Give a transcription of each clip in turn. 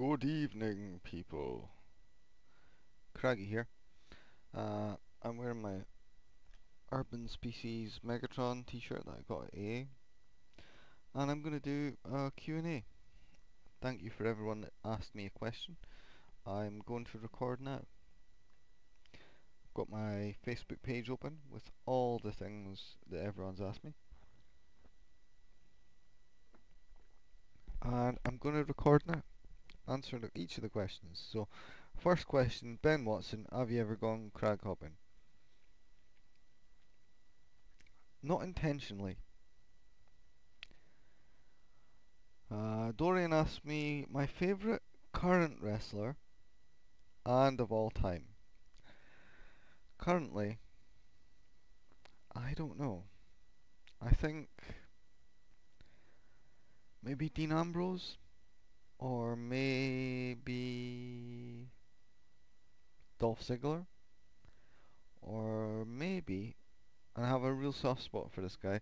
Good evening, people. Craggy here. Uh, I'm wearing my Urban Species Megatron t-shirt that I got at AA. And I'm going to do a Q&A. Thank you for everyone that asked me a question. I'm going to record now. Got my Facebook page open with all the things that everyone's asked me. And I'm going to record now answer each of the questions. So, first question, Ben Watson, have you ever gone crag hopping? Not intentionally. Uh, Dorian asked me my favourite current wrestler and of all time. Currently, I don't know. I think maybe Dean Ambrose or maybe Dolph Ziggler? Or maybe I have a real soft spot for this guy.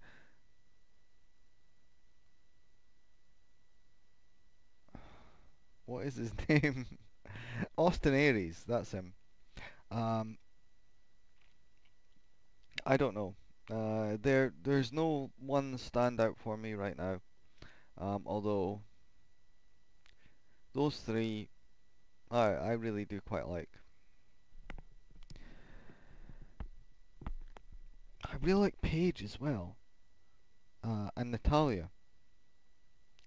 What is his name? Austin Aries that's him. Um, I don't know. Uh, there there's no one standout for me right now. Um, although those three, I I really do quite like. I really like Paige as well, uh, and Natalya.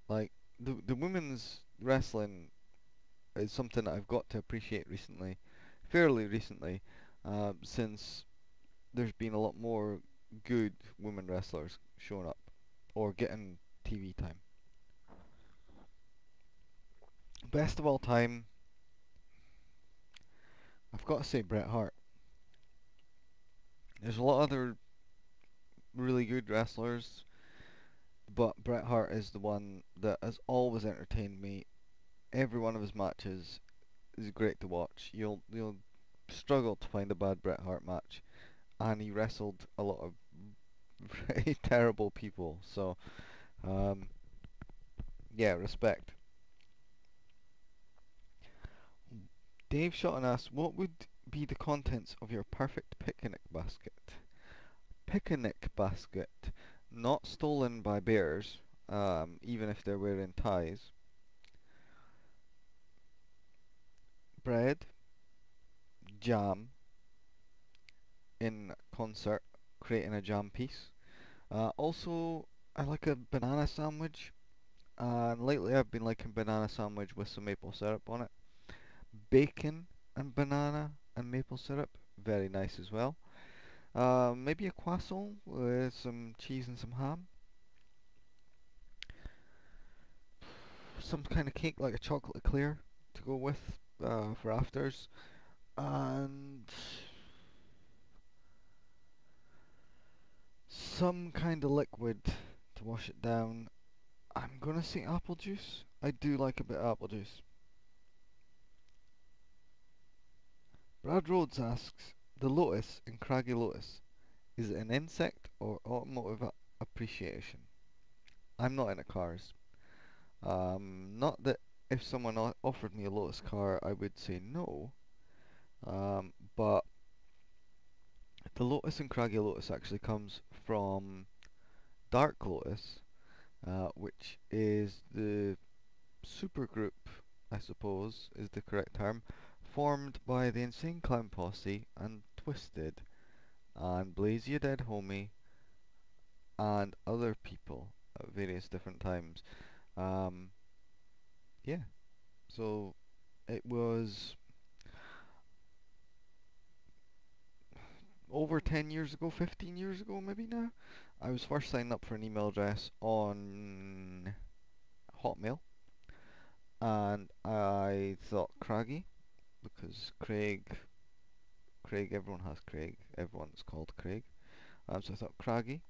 Like the the women's wrestling is something that I've got to appreciate recently, fairly recently, uh, since there's been a lot more good women wrestlers showing up or getting TV time. Best of all time, I've got to say Bret Hart. There's a lot of other really good wrestlers, but Bret Hart is the one that has always entertained me. Every one of his matches is great to watch. You'll you'll struggle to find a bad Bret Hart match, and he wrestled a lot of very terrible people. So, um, yeah, respect. Dave Shotton asks, what would be the contents of your perfect picnic basket? Picnic basket, not stolen by bears, um, even if they're wearing ties. Bread, jam, in concert, creating a jam piece. Uh, also, I like a banana sandwich, and lately I've been liking banana sandwich with some maple syrup on it bacon and banana and maple syrup, very nice as well. Uh, maybe a croissant with some cheese and some ham. Some kind of cake like a chocolate eclair to go with uh, for afters. And some kind of liquid to wash it down. I'm gonna say apple juice. I do like a bit of apple juice. Brad Rhodes asks, the Lotus in Craggy Lotus, is it an insect or automotive appreciation? I'm not into cars. Um, not that if someone offered me a Lotus car I would say no, um, but the Lotus and Craggy Lotus actually comes from Dark Lotus, uh, which is the supergroup, I suppose, is the correct term, formed by the Insane Clown Posse and Twiztid and Blaze Ya Dead Homie and other people at various different times. Um, yeah, so it was over 10 years ago, 15 years ago maybe now. I was first signed up for an email address on Hotmail and I thought Craggy because Craig, Craig, everyone has Craig, everyone's called Craig. Um, so I thought Craggy,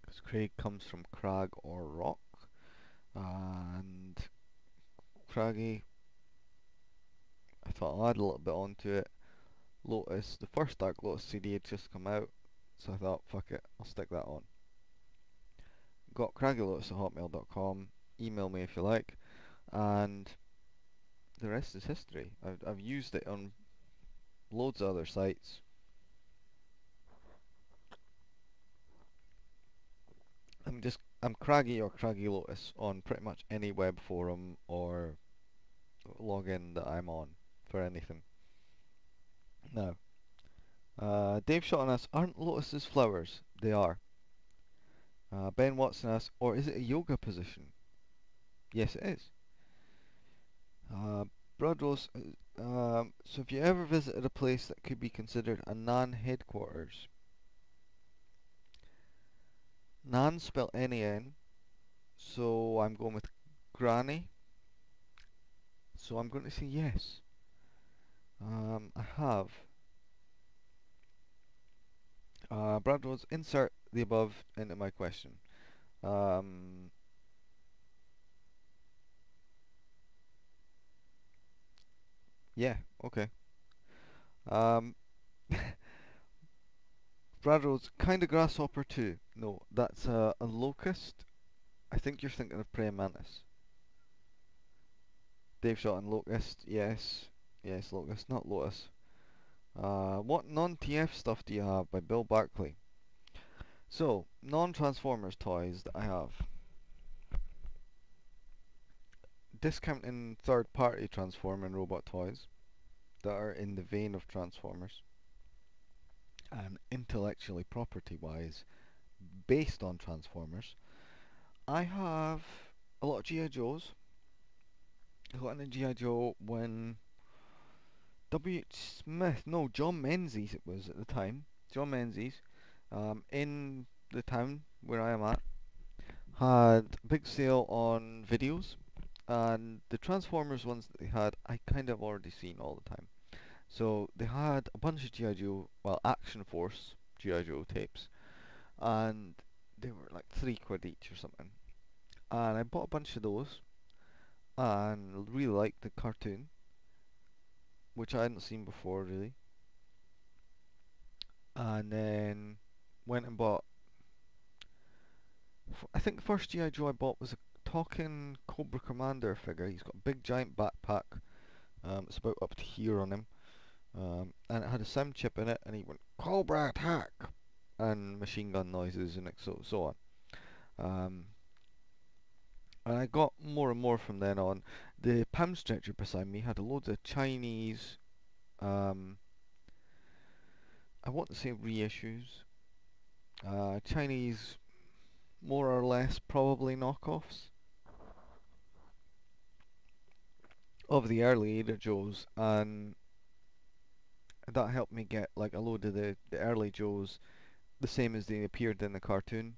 because Craig comes from crag or rock, and Craggy, I thought I'll add a little bit onto it. Lotus, the first Dark Lotus CD had just come out, so I thought, fuck it, I'll stick that on. Got craggylotus at hotmail.com, email me if you like. and the rest is history. I've, I've used it on loads of other sites. I'm just I'm Craggy or Craggy Lotus on pretty much any web forum or login that I'm on for anything. Now, uh, Dave Shotton us, aren't lotuses flowers? They are. Uh, ben Watson asks, or is it a yoga position? Yes, it is. Uh, Brad Rhodes, uh, um, so if you ever visited a place that could be considered a non-headquarters, Nan spelled N-A-N, so I'm going with Granny. So I'm going to say yes. Um, I have. Uh, insert the above into my question. Um, yeah, okay. Um, Brad kind of grasshopper too. No, that's a, a locust. I think you're thinking of praying mantis. Dave Shotton locust, yes. Yes, locust, not lotus. Uh, what non-TF stuff do you have by Bill Barclay? So, non-Transformers toys that I have. Discounting third-party Transformer and robot toys that are in the vein of Transformers and intellectually property-wise based on Transformers. I have a lot of G.I. Joes. I got into G.I. Joe when W.H. Smith, no, John Menzies it was at the time. John Menzies, um, in the town where I am at, had a big sale on videos, and the Transformers ones that they had, I kind of already seen all the time. So they had a bunch of G.I. Joe, well, Action Force G.I. Joe tapes, and they were like three quid each or something. And I bought a bunch of those, and really liked the cartoon which I hadn't seen before really. And then went and bought. I think the first GI Joe I bought was a talking Cobra Commander figure. He's got a big giant backpack. Um, it's about up to here on him, um, and it had a sound chip in it, and he went Cobra attack, and machine gun noises and so so on. Um, and I got more and more from then on. The Poundstretcher beside me had a loads of Chinese, um, I want to say reissues, uh, Chinese, more or less probably knockoffs of the early Joes, and that helped me get like a load of the, the early Joes, the same as they appeared in the cartoon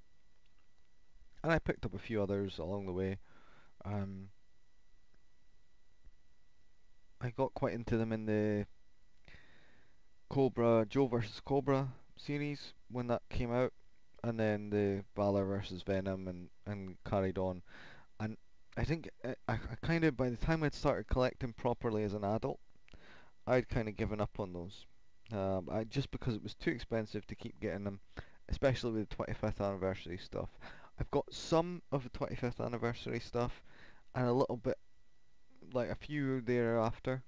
and I picked up a few others along the way. Um, I got quite into them in the Cobra Joe versus Cobra series when that came out, and then the Valor versus Venom, and and carried on. I think I, I kind of by the time I'd started collecting properly as an adult, I'd kind of given up on those. Um, I just because it was too expensive to keep getting them, especially with the 25th anniversary stuff. I've got some of the 25th anniversary stuff and a little bit, like a few thereafter,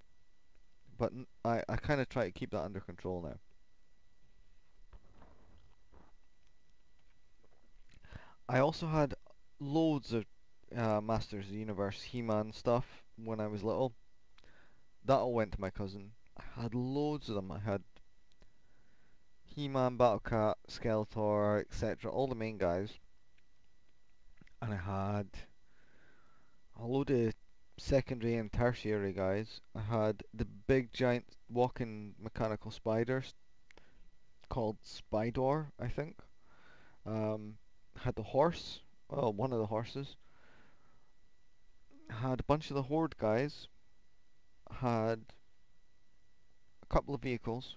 but I, I kind of try to keep that under control now. I also had loads of uh, Masters of the Universe He-Man stuff when I was little. That all went to my cousin. I had loads of them. I had He-Man, Battlecat, Skeletor, etc. All the main guys and I had a load of secondary and tertiary guys. I had the big giant walking mechanical spiders called Spydor, I think. Um, had the horse, well, one of the horses. Had a bunch of the horde guys. Had a couple of vehicles.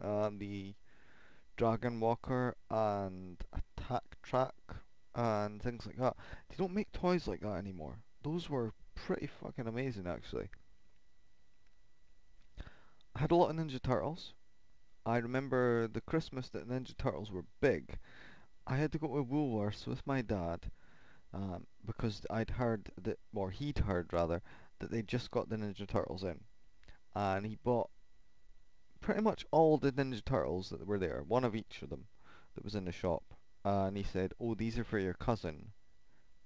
Um, the Dragon Walker and Attack Track and things like that. They don't make toys like that anymore. Those were pretty fucking amazing actually. I had a lot of Ninja Turtles. I remember the Christmas that Ninja Turtles were big. I had to go to Woolworths with my dad um, because I'd heard that, or he'd heard rather, that they'd just got the Ninja Turtles in, and he bought pretty much all the Ninja Turtles that were there, one of each of them that was in the shop, and he said, "Oh, these are for your cousin.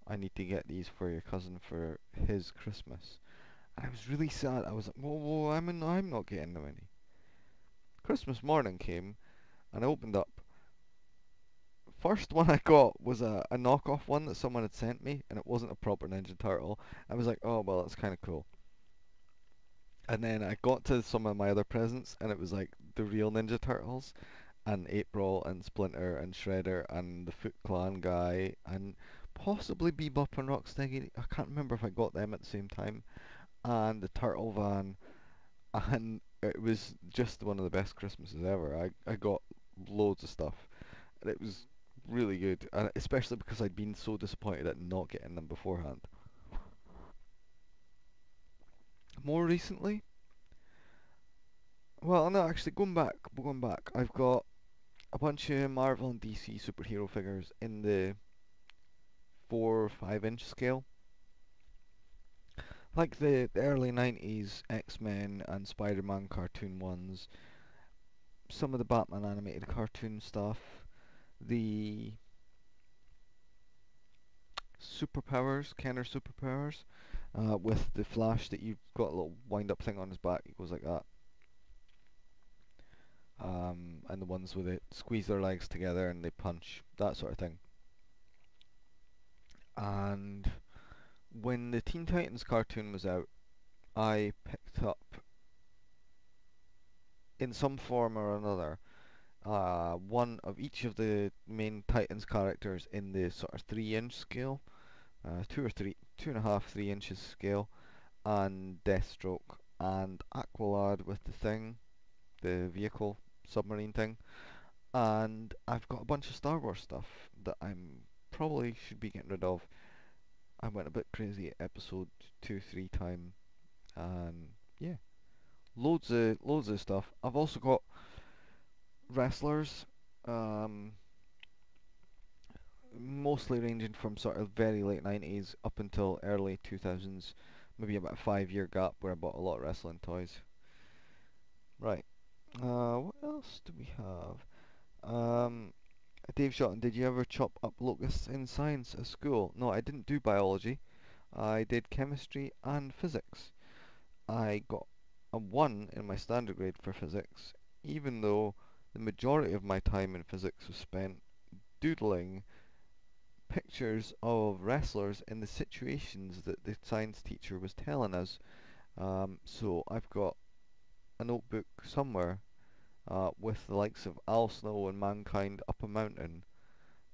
I need to get these for your cousin for his Christmas." And I was really sad. I was like, "Whoa, whoa, I'm in, I'm not getting them any." Christmas morning came, and I opened up. First one I got was a, a knockoff one that someone had sent me, and it wasn't a proper Ninja Turtle. I was like, "Oh well, that's kind of cool." And then I got to some of my other presents, and it was like the real Ninja Turtles, and April, and Splinter, and Shredder, and the Foot Clan guy, and possibly Bebop and Rocksteady. I can't remember if I got them at the same time, and the Turtle Van, and it was just one of the best Christmases ever. I I got loads of stuff, and it was really good, and especially because I'd been so disappointed at not getting them beforehand. More recently, well, no, actually, going back, going back, I've got a bunch of Marvel and DC superhero figures in the four or five inch scale. Like the, the early 90s X-Men and Spider-Man cartoon ones, some of the Batman animated cartoon stuff, the superpowers, Kenner superpowers, uh, with the Flash that you've got a little wind-up thing on his back. It goes like that. Um, and the ones with it squeeze their legs together and they punch, that sort of thing. And when the Teen Titans cartoon was out, I picked up, in some form or another, uh, one of each of the main Titans characters in the sort of three inch scale, uh, two or three, two and a half, three inches scale, and Deathstroke and Aqualad with the thing, the vehicle submarine thing, and I've got a bunch of Star Wars stuff that I'm probably should be getting rid of. I went a bit crazy at episode two, three time, and yeah, loads of loads of stuff. I've also got wrestlers, um, mostly ranging from sort of very late 90s up until early 2000s, maybe about a five year gap where I bought a lot of wrestling toys. Right. Uh, what else do we have? Um, Dave Shotton, did you ever chop up locusts in science at school? No, I didn't do biology. I did chemistry and physics. I got a 1 in my standard grade for physics, even though the majority of my time in physics was spent doodling pictures of wrestlers in the situations that the science teacher was telling us. Um, so I've got a notebook somewhere uh, with the likes of Al Snow and Mankind up a mountain,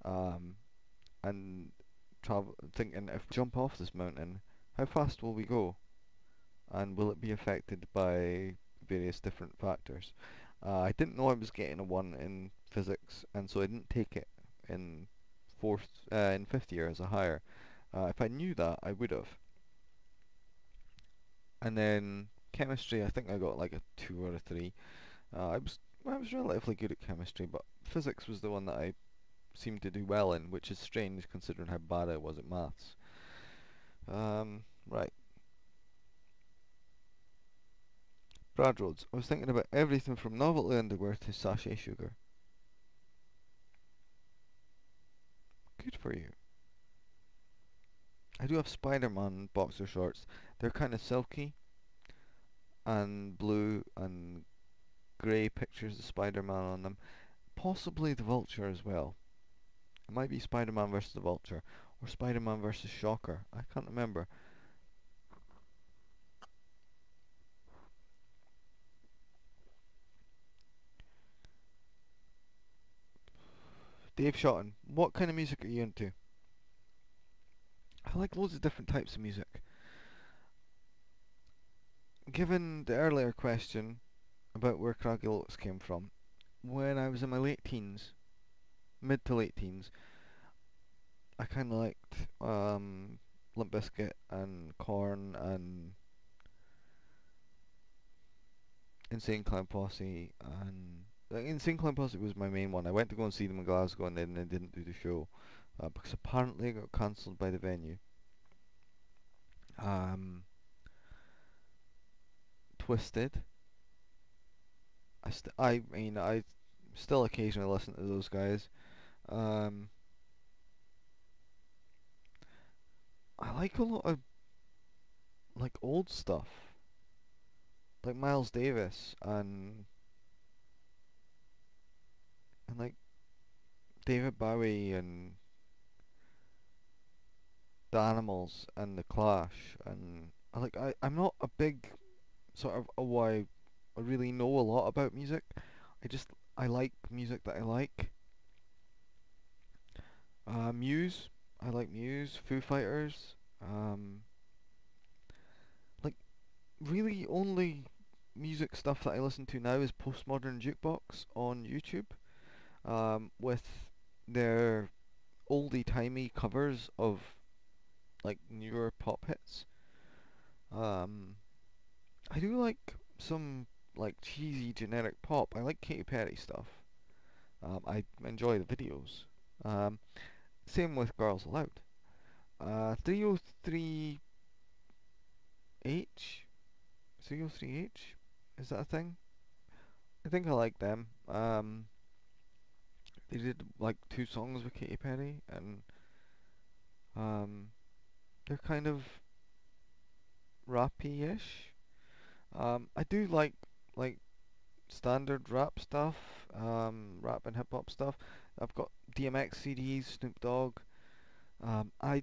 um, and travel, thinking if we jump off this mountain, how fast will we go, and will it be affected by various different factors? Uh, I didn't know I was getting a one in physics, and so I didn't take it in fourth, uh, in fifth year as a higher. Uh, if I knew that, I would have. And then chemistry, I think I got like a two or a three. Uh, I was I was relatively good at chemistry, but physics was the one that I seemed to do well in, which is strange considering how bad I was at maths. Um, right. Brad Rhodes, I was thinking about everything from novelty underwear to sachet sugar. Good for you. I do have Spider-Man boxer shorts. They're kind of silky and blue and grey pictures of Spider-Man on them. Possibly the Vulture as well. It might be Spider-Man versus the Vulture or Spider-Man versus Shocker. I can't remember. Dave Shotton, what kind of music are you into? I like loads of different types of music. Given the earlier question about where Craggy Lotus came from, when I was in my late teens, mid to late teens, I kind of liked um, Limp Bizkit and Korn and Insane Clown Posse and like, Insane Clown Posse was my main one. I went to go and see them in Glasgow and then they didn't do the show. uh, because apparently it got cancelled by the venue. Um, Twiztid. I st- I mean I still occasionally listen to those guys. Um, I like a lot of like old stuff, like Miles Davis and and like David Bowie and the Animals and the Clash and like I I'm not a big sort of oh I I really know a lot about music. I just I like music that I like. Uh, Muse, I like Muse, Foo Fighters. Um, like really only music stuff that I listen to now is Postmodern Jukebox on YouTube, um, with their oldie timey covers of like newer pop hits. Um, I do like some like cheesy generic pop. I like Katy Perry stuff. Um, I enjoy the videos. Um, same with Girls Aloud. Uh, 303H? 303H? Is that a thing? I think I like them. Um, they did like two songs with Katy Perry, and um, they're kind of rappy-ish. Um, I do like like standard rap stuff, um, rap and hip hop stuff. I've got DMX CDs, Snoop Dogg. Um, I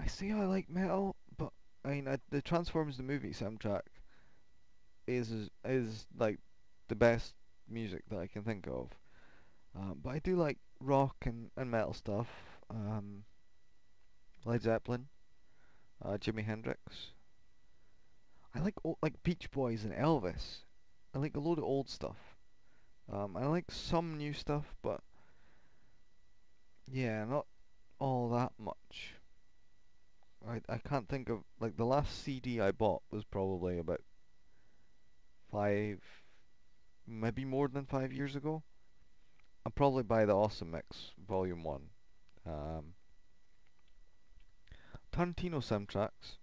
I say I like metal, but I mean I, the Transformers the movie soundtrack is, is like the best music that I can think of. Um, but I do like rock and, and metal stuff. Um, Led Zeppelin, uh, Jimi Hendrix. I like like Beach Boys and Elvis. I like a load of old stuff. Um, I like some new stuff, but yeah, not all that much. I I can't think of like the last CD I bought was probably about five, maybe more than five years ago. I'll probably buy the Awesome Mix Volume One. Um, Tarantino soundtracks,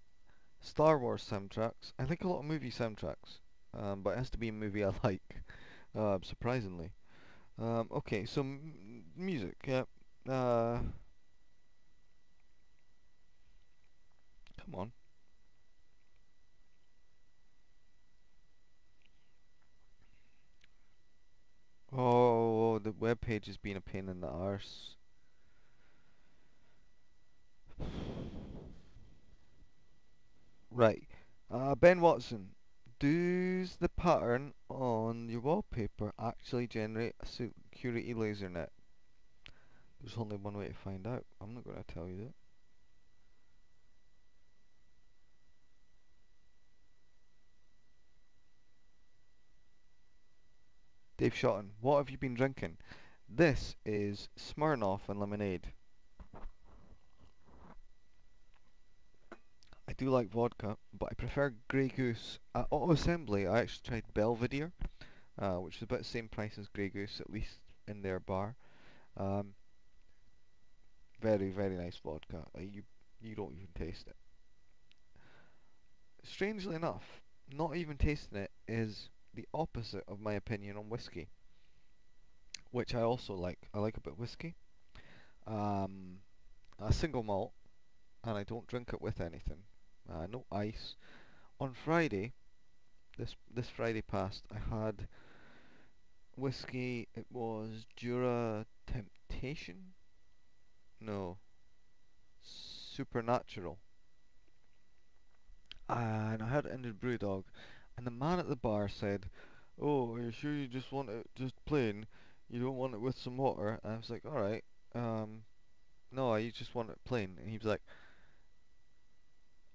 Star Wars soundtracks. I like a lot of movie soundtracks, um, but it has to be a movie I like. Uh, surprisingly. Um, okay, so music. Yeah. Uh, come on. Oh, the web page has been a pain in the arse. Right. Uh, Ben Watson, does the pattern on your wallpaper actually generate a security laser net? There's only one way to find out. I'm not going to tell you that. Dave Shotton, what have you been drinking? This is Smirnoff and lemonade. I do like vodka, but I prefer Grey Goose. At Auto Assembly, I actually tried Belvedere, uh, which is about the same price as Grey Goose, at least in their bar. Um, very, very nice vodka. Uh, you, you don't even taste it. Strangely enough, not even tasting it is the opposite of my opinion on whiskey, which I also like. I like a bit of whiskey. Um, a single malt, and I don't drink it with anything. Uh, no ice. On Friday, this this Friday past, I had whiskey. It was Jura Temptation. No, Supernatural. And I had it in the Brewdog, and the man at the bar said, "Oh, are you sure you just want it just plain? You don't want it with some water?" And I was like, "All right, um, no, I just want it plain." And he was like,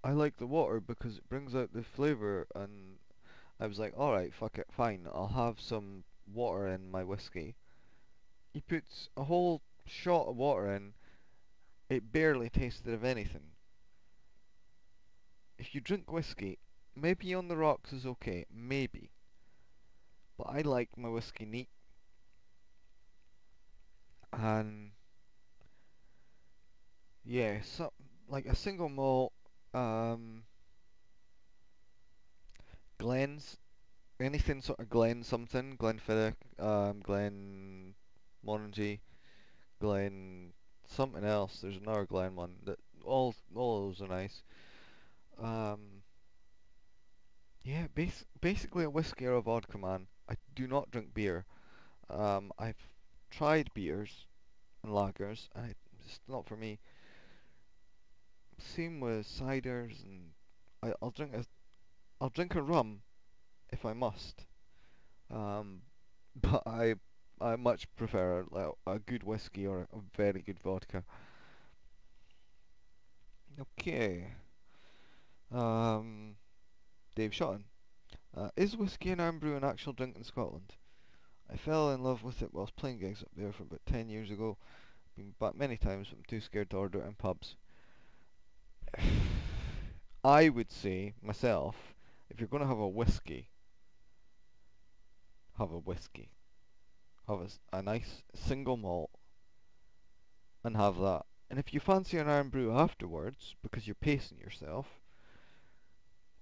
"I like the water because it brings out the flavor." And I was like, "All right, fuck it, fine. I'll have some water in my whiskey." He puts a whole shot of water in. It barely tasted of anything. If you drink whiskey, maybe on the rocks is okay, maybe. But I like my whiskey neat. And yeah, so like a single malt, um, Glens, anything sort of Glen something, Glenfiddich, um, Glen Morangy, Glen something else. There's another Glen one that all all those are nice. Um, yeah, bas basically a whiskey or a vodka man. I do not drink beer. Um, I've tried beers and lagers, and it's not for me. Same with ciders, and I, I'll drink a I'll drink a rum if I must. Um, but I I much prefer a good whiskey or a very good vodka. Okay. Um, Dave Shotton. Uh, is whiskey and Irn-Bru an actual drink in Scotland? I fell in love with it whilst playing gigs up there for about 10 years ago. Been back many times, but I'm too scared to order it in pubs. I would say, myself, if you're going to have a whiskey, have a whiskey. Have a, a nice single malt and have that. And if you fancy an Irn-Bru afterwards, because you're pacing yourself,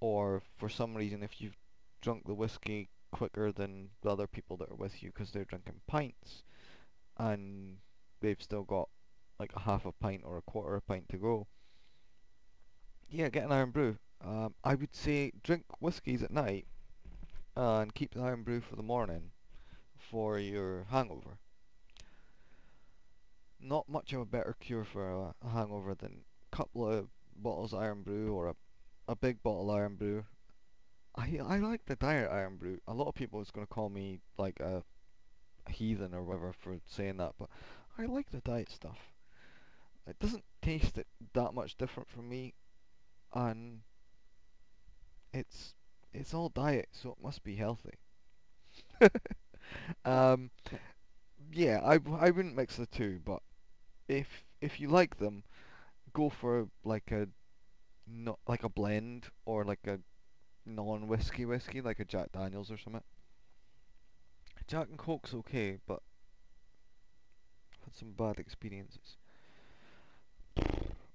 or for some reason if you've drunk the whiskey quicker than the other people that are with you because they're drinking pints and they've still got like a half a pint or a quarter a pint to go. Yeah, get an Irn-Bru Um, I would say drink whiskies at night and keep the Irn-Bru for the morning for your hangover. Not much of a better cure for a, hangover than a couple of bottles of Irn-Bru or a, a big bottle of Irn-Bru I I like the diet Irn-Bru. A lot of people is going to call me like a, a heathen or whatever for saying that, but I like the diet stuff. It doesn't taste it that much different from me, and it's it's all diet, so it must be healthy. um, yeah, I I wouldn't mix the two, but if if you like them, go for like a not like a blend or like a non-whiskey whiskey, like a Jack Daniels or something. Jack and Coke's okay, but I've had some bad experiences.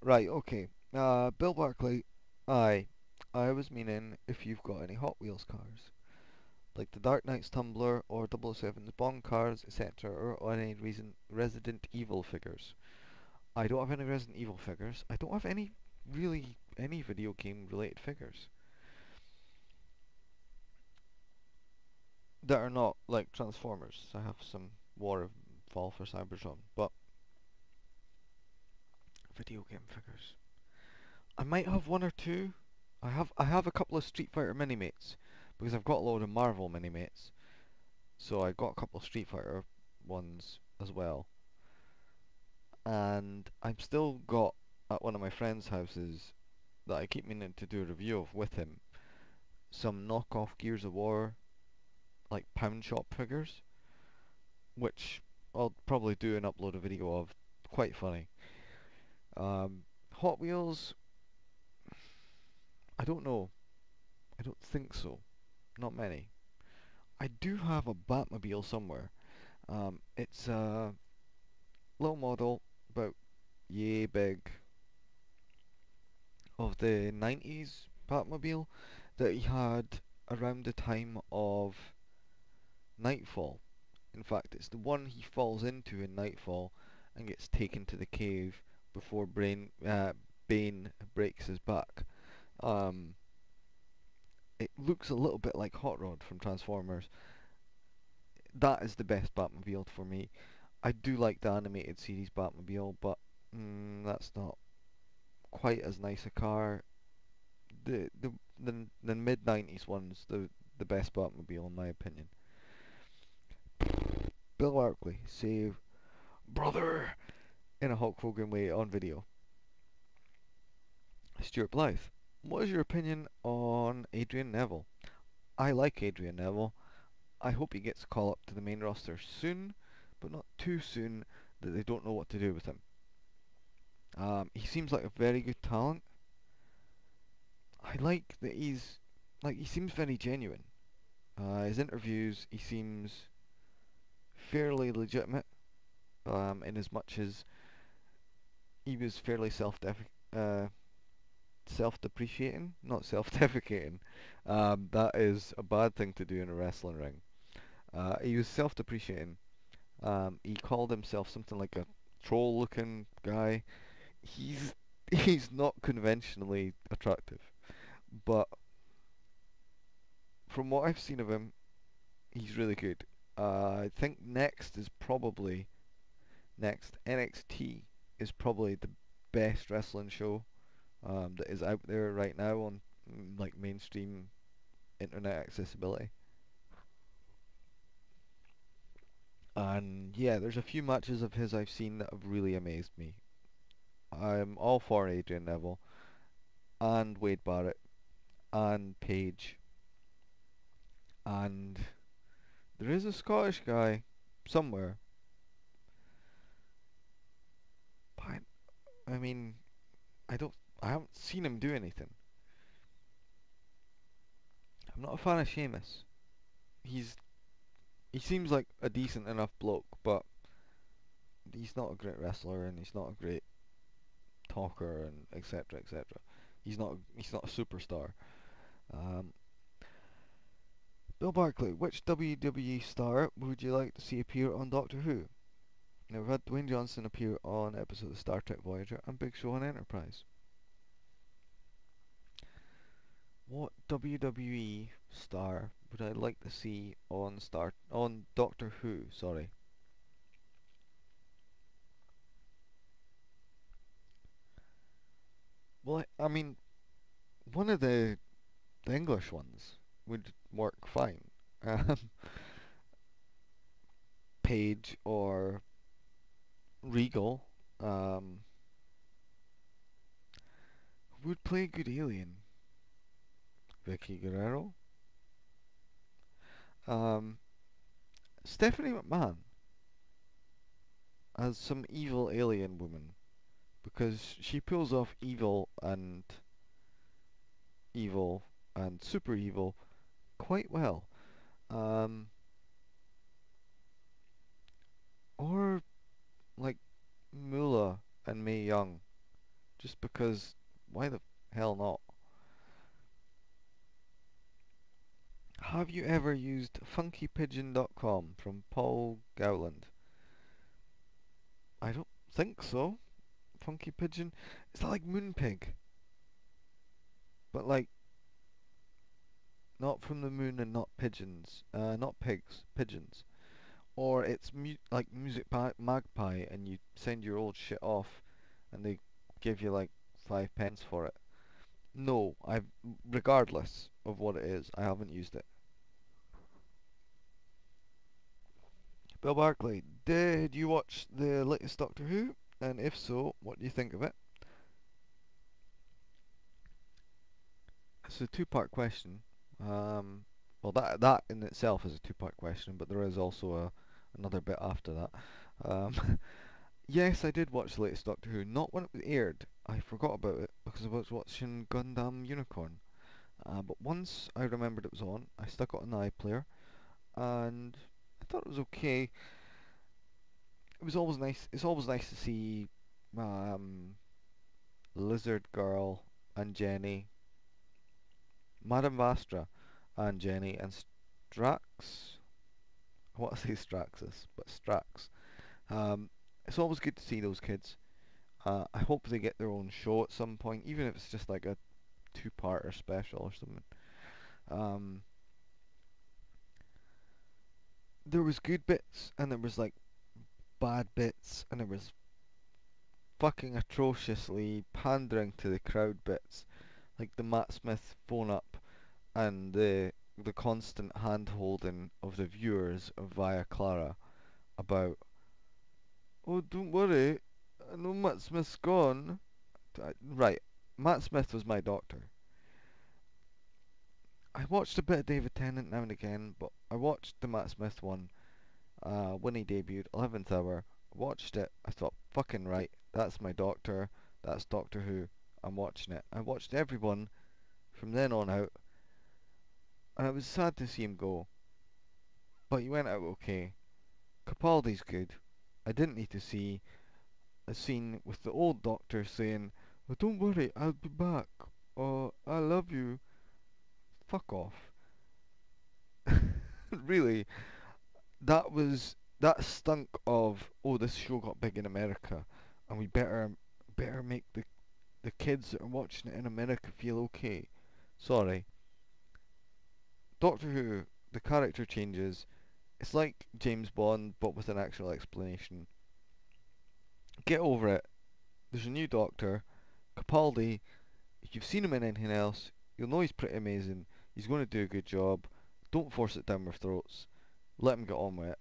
Right, okay. Uh, Bill Barkley, aye. I was meaning if you've got any Hot Wheels cars. Like the Dark Knight's Tumbler or 007's Bond cars, etc. Or any reason Resident Evil figures. I don't have any Resident Evil figures. I don't have any, really, any video game related figures. that are not like Transformers. I have some War of Fall for Cybertron, but video game figures. I might have one or two. I have I have a couple of Street Fighter mini-mates because I've got a load of Marvel mini-mates. So I got a couple of Street Fighter ones as well. And I've still got at one of my friend's houses that I keep meaning to do a review of with him some knockoff Gears of War like pound shop figures, which I'll probably do and upload a video of. Quite funny. Um, Hot Wheels, I don't know. I don't think so. Not many. I do have a Batmobile somewhere. Um, it's a low model, about yay big, of the 90s Batmobile that he had around the time of Knightfall. In fact, it's the one he falls into in Knightfall and gets taken to the cave before Brain, uh, Bane breaks his back. Um, it looks a little bit like Hot Rod from Transformers. That is the best Batmobile for me. I do like the animated series Batmobile, but mm, that's not quite as nice a car. The the the, the mid '90s one's the the best Batmobile in my opinion. Bill Barkley save brother in a Hulk Hogan way on video. Stuart Blythe, what is your opinion on Adrian Neville? I like Adrian Neville. I hope he gets a call up to the main roster soon, but not too soon that they don't know what to do with him. Um, he seems like a very good talent. I like that he's like he seems very genuine. Uh, his interviews, he seems fairly legitimate, um, in as much as he was fairly self uh, self-depreciating, not self-defecating. Um, that is a bad thing to do in a wrestling ring. Uh, he was self-depreciating. Um, he called himself something like a troll-looking guy. He's he's not conventionally attractive, but from what I've seen of him, he's really good. Uh, I think next is probably next NXT is probably the best wrestling show um, that is out there right now on mm, like mainstream internet accessibility. And yeah, there's a few matches of his I've seen that have really amazed me. I'm all for Adrian Neville and Wade Barrett and Paige and there is a Scottish guy somewhere. But I mean, I don't, I haven't seen him do anything. I'm not a fan of Sheamus. He's, he seems like a decent enough bloke, but he's not a great wrestler and he's not a great talker and etc. etc. He's not, he's not a superstar. Um, Bill Barclay, which WWE star would you like to see appear on Doctor Who? Now we've had Dwayne Johnson appear on episodes of Star Trek Voyager and Big Show on Enterprise. What WWE star would I like to see on Star on Doctor Who? Sorry. Well, I, mean, one of the the English ones would work fine. Um, Paige or Regal um, would play a good alien. Vickie Guerrero. Um, Stephanie McMahon as some evil alien woman because she pulls off evil and evil and super evil quite well. Um, or like Moolah and Mae Young, just because why the hell not? Have you ever used funkypigeon.com from Paul Gowland? I don't think so. Funky Pigeon? Is that like Moonpig? But like not from the moon and not pigeons, uh, not pigs, pigeons. Or it's mu like Music Magpie and you send your old shit off and they give you like five pence for it. No, I've, regardless of what it is, I haven't used it. Bill Barclay, did you watch the latest Doctor Who? And if so, what do you think of it? It's a two-part question. Um, well, that that in itself is a two-part question, but there is also a another bit after that. Um, yes, I did watch the latest Doctor Who. Not when it was aired. I forgot about it because I was watching Gundam Unicorn. Uh, but once I remembered it was on, I stuck it on the iPlayer, and I thought it was okay. It was always nice. It's always nice to see um, Lizard Girl and Jenny Madame Vastra and Jenny and Strax. I want to say Straxus, but Strax. Um, it's always good to see those kids. Uh, I hope they get their own show at some point, even if it's just like a two-parter special or something. Um, there was good bits, and there was like bad bits, and it was fucking atrociously pandering to the crowd bits, like the Matt Smith phone up and the the constant hand holding of the viewers of via Clara about oh don't worry I know Matt Smith's gone. Right Matt Smith was my doctor. I watched a bit of David Tennant now and again but I watched the Matt Smith one uh, when he debuted 11th hour watched it I thought fucking right that's my doctor that's Doctor Who I'm watching it I watched everyone from then on out and it was sad to see him go. But he went out okay. Capaldi's good. I didn't need to see a scene with the old doctor saying, oh, "Don't worry, I'll be back," or "I love you." Fuck off. really, that was that stunk of oh this show got big in America and we better better make the the kids that are watching it in America feel okay. Sorry. Doctor Who, the character changes. It's like James Bond but with an actual explanation. Get over it. There's a new doctor, Capaldi. If you've seen him in anything else, you'll know he's pretty amazing. He's going to do a good job. Don't force it down our throats. Let him get on with it.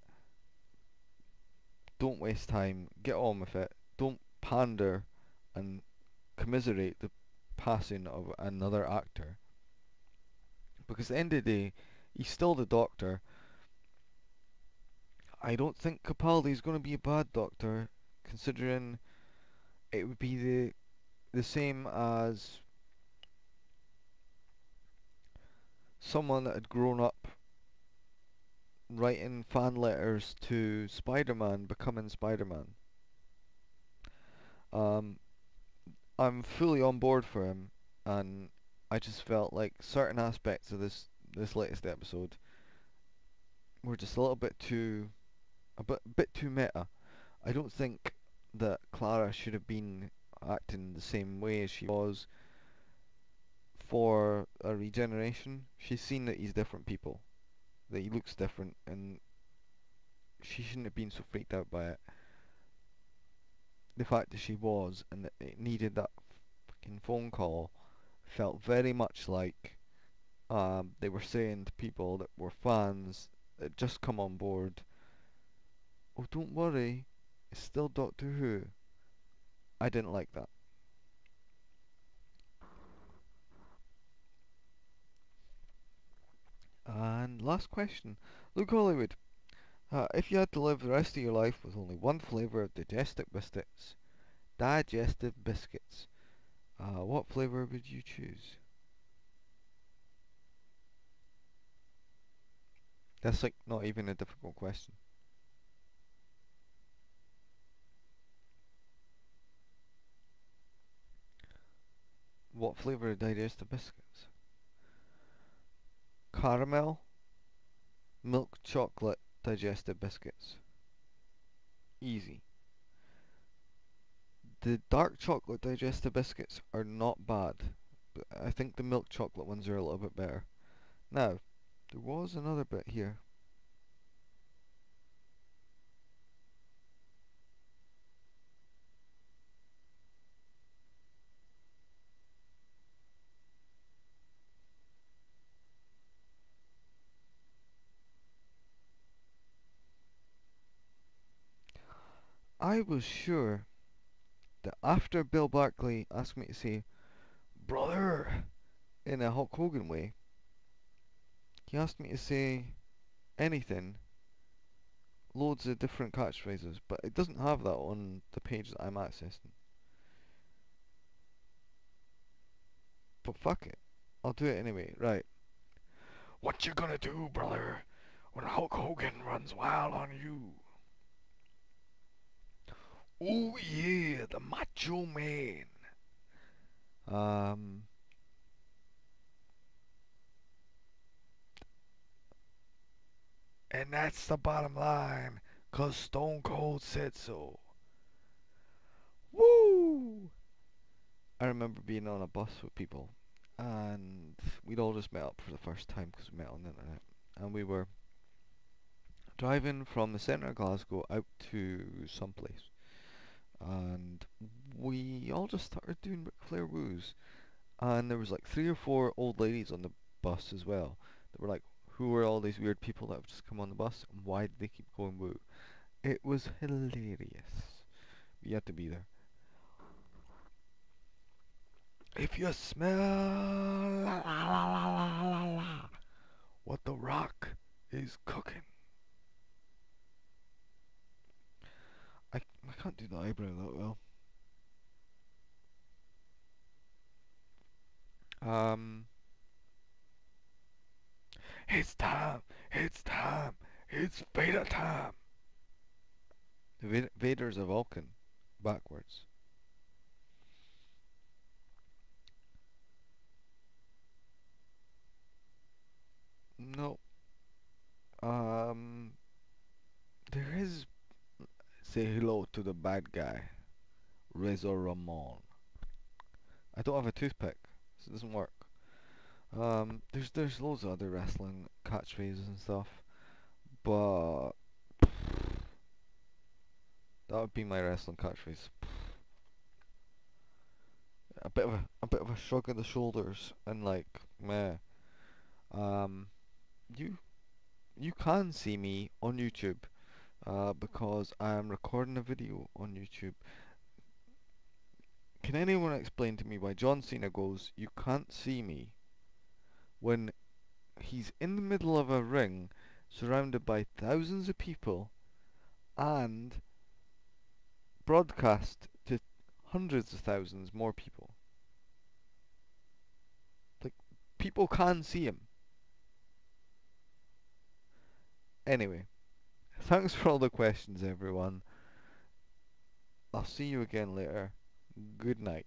Don't waste time. Get on with it. Don't pander and commiserate the passing of another actor. Because at the end of the day, he's still the Doctor. I don't think Capaldi is going to be a bad Doctor, considering it would be the the same as someone that had grown up writing fan letters to Spider-Man becoming Spider-Man. Um, I'm fully on board for him, and I just felt like certain aspects of this this latest episode were just a little bit too a bit bit too meta. I don't think that Clara should have been acting the same way as she was for a regeneration. She's seen that he's different people that he looks different and she shouldn't have been so freaked out by it. The fact that she was and that it needed that fucking phone call felt very much like um, they were saying to people that were fans that just come on board, oh don't worry, it's still Doctor Who. I didn't like that. And last question. Luke Hollywood. Uh, if you had to live the rest of your life with only one flavour of digestive biscuits, digestive biscuits, uh, what flavour would you choose? That's like not even a difficult question. What flavour of digestive biscuits? Caramel, milk chocolate digestive biscuits. Easy. The dark chocolate digestive biscuits are not bad, but I think the milk chocolate ones are a little bit better. Now, there was another bit here. I was sure that after Bill Barclay asked me to say, brother, in a Hulk Hogan way, he asked me to say anything, loads of different catchphrases, but it doesn't have that on the page that I'm accessing. But fuck it, I'll do it anyway, right. What you gonna do, brother, when Hulk Hogan runs wild on you? Oh yeah, the Macho Man. Um. And that's the bottom line, cause Stone Cold said so. Woo! I remember being on a bus with people, and we'd all just met up for the first time because we met on the internet, and we were driving from the centre of Glasgow out to some place and we all just started doing Ric Flair woos. And there was like three or four old ladies on the bus as well that were like, who are all these weird people that have just come on the bus and why did they keep going woo? It was hilarious. You had to be there. If you smell la, la, la, what the rock is cooking. I, can't do the eyebrow that well. Um, it's time, it's time, it's Vader time. Vader's a Vulcan. backwards. No. Um. Say hello to the bad guy, Razor Ramon. I don't have a toothpick, so it doesn't work. Um, there's there's loads of other wrestling catchphrases and stuff, but that would be my wrestling catchphrase. A bit of a a bit of a shrug of the shoulders and like meh. Um, you you can see me on YouTube uh, because I am recording a video on YouTube. Can anyone explain to me why John Cena goes, you can't see me, when he's in the middle of a ring surrounded by thousands of people and broadcast to hundreds of thousands more people? Like, people can see him. Anyway, thanks for all the questions, everyone. I'll see you again later. Good night.